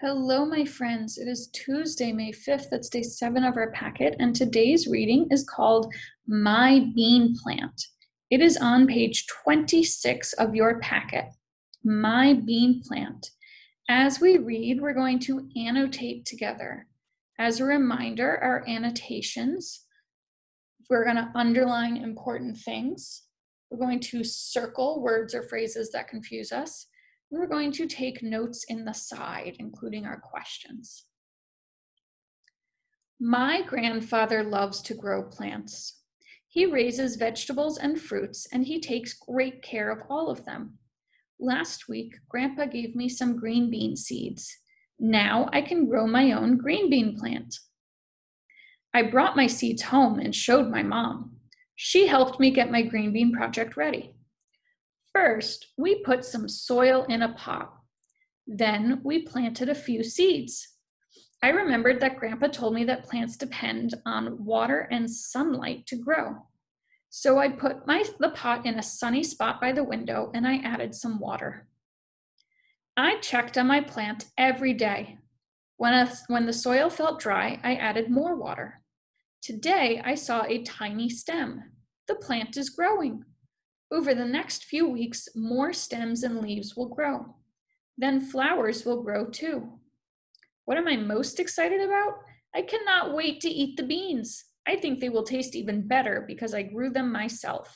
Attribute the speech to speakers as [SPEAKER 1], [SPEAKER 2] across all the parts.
[SPEAKER 1] Hello, my friends. It is Tuesday, May 5th. That's day seven of our packet, and today's reading is called My Bean Plant. It is on page 26 of your packet. My Bean Plant. As we read, we're going to annotate together. As a reminder, our annotations, we're going to underline important things. We're going to circle words or phrases that confuse us we're going to take notes in the side, including our questions. My grandfather loves to grow plants. He raises vegetables and fruits, and he takes great care of all of them. Last week, Grandpa gave me some green bean seeds. Now I can grow my own green bean plant. I brought my seeds home and showed my mom. She helped me get my green bean project ready. First, we put some soil in a pot. Then we planted a few seeds. I remembered that Grandpa told me that plants depend on water and sunlight to grow. So I put my, the pot in a sunny spot by the window and I added some water. I checked on my plant every day. When, a, when the soil felt dry, I added more water. Today, I saw a tiny stem. The plant is growing. Over the next few weeks, more stems and leaves will grow. Then flowers will grow too. What am I most excited about? I cannot wait to eat the beans. I think they will taste even better because I grew them myself.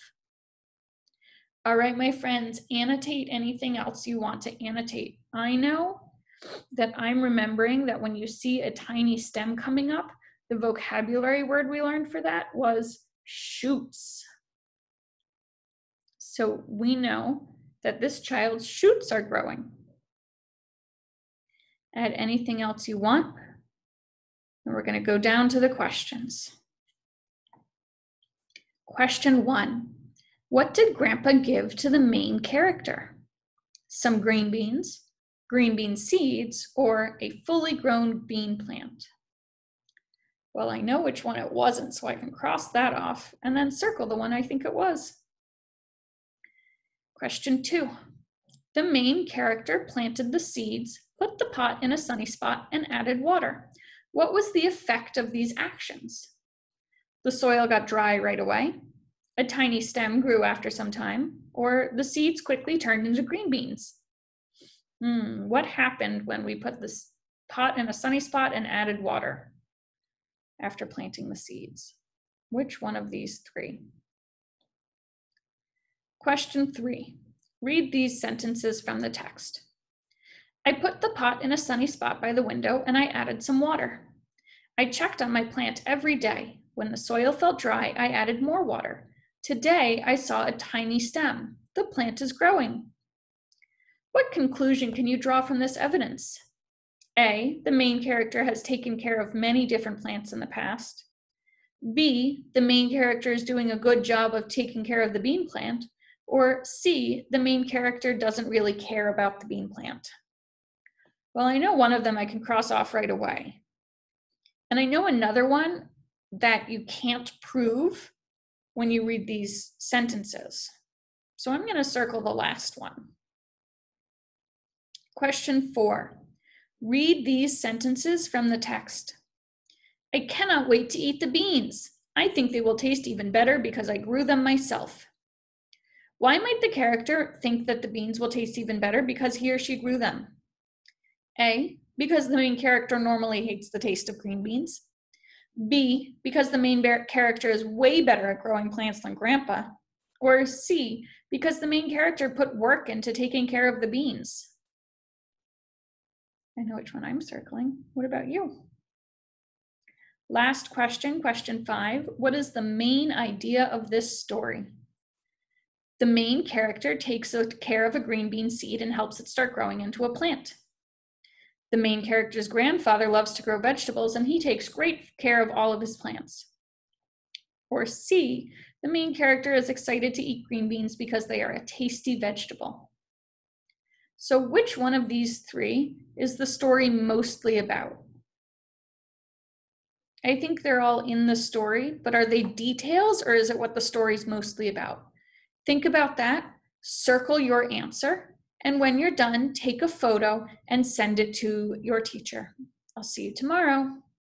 [SPEAKER 1] All right, my friends, annotate anything else you want to annotate. I know that I'm remembering that when you see a tiny stem coming up, the vocabulary word we learned for that was shoots. So we know that this child's shoots are growing. Add anything else you want. And we're going to go down to the questions. Question one What did Grandpa give to the main character? Some green beans, green bean seeds, or a fully grown bean plant? Well, I know which one it wasn't, so I can cross that off and then circle the one I think it was. Question two. The main character planted the seeds, put the pot in a sunny spot, and added water. What was the effect of these actions? The soil got dry right away, a tiny stem grew after some time, or the seeds quickly turned into green beans. Hmm, what happened when we put this pot in a sunny spot and added water after planting the seeds? Which one of these three? Question three, read these sentences from the text. I put the pot in a sunny spot by the window and I added some water. I checked on my plant every day. When the soil felt dry, I added more water. Today, I saw a tiny stem. The plant is growing. What conclusion can you draw from this evidence? A, the main character has taken care of many different plants in the past. B, the main character is doing a good job of taking care of the bean plant. Or C, the main character doesn't really care about the bean plant. Well, I know one of them I can cross off right away. And I know another one that you can't prove when you read these sentences. So I'm going to circle the last one. Question four Read these sentences from the text. I cannot wait to eat the beans. I think they will taste even better because I grew them myself. Why might the character think that the beans will taste even better because he or she grew them? A, because the main character normally hates the taste of green beans. B, because the main character is way better at growing plants than Grandpa. Or C, because the main character put work into taking care of the beans. I know which one I'm circling. What about you? Last question, question five. What is the main idea of this story? The main character takes care of a green bean seed and helps it start growing into a plant. The main character's grandfather loves to grow vegetables and he takes great care of all of his plants. Or C, the main character is excited to eat green beans because they are a tasty vegetable. So, which one of these three is the story mostly about? I think they're all in the story, but are they details or is it what the story's mostly about? Think about that, circle your answer, And when you're done, take a photo and send it to your teacher. I'll see you tomorrow.